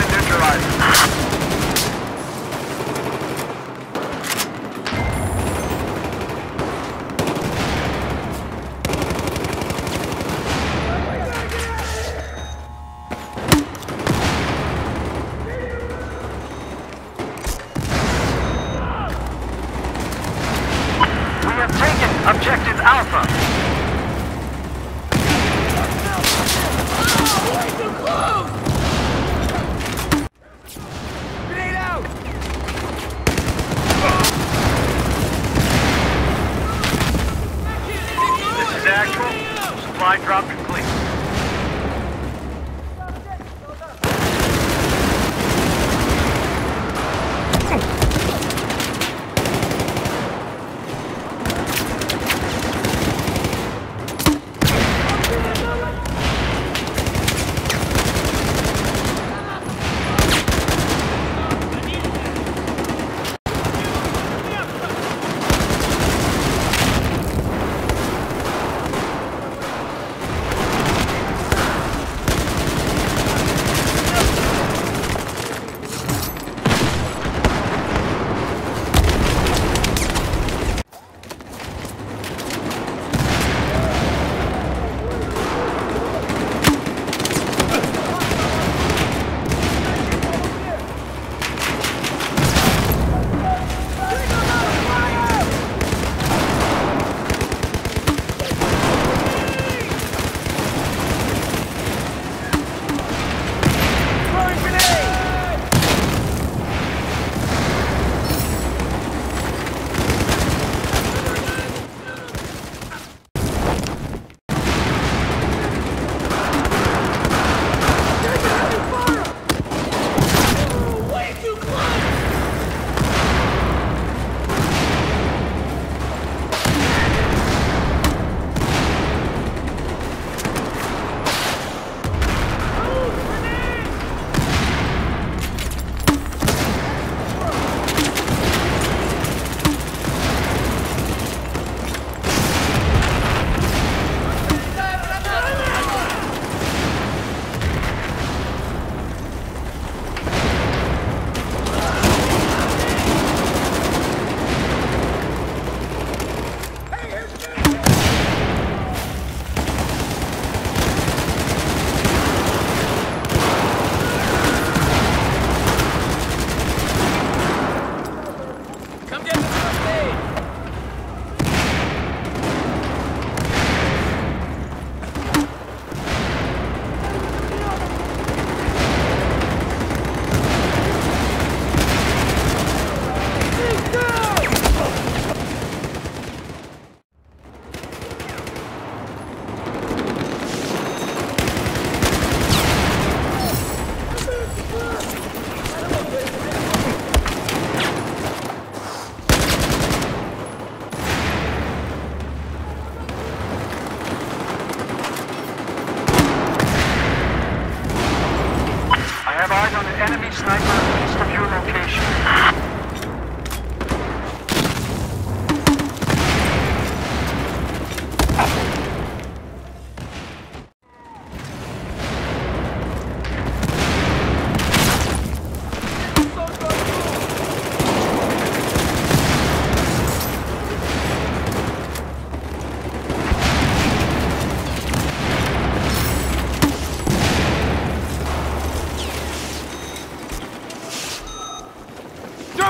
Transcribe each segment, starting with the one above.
Alpha has actual. Supply drop complete.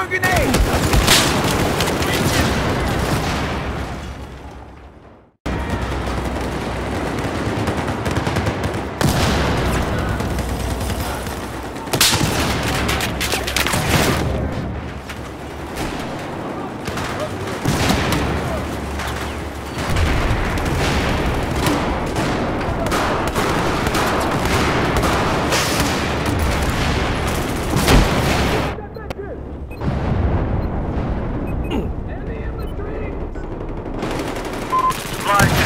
grenade! Supply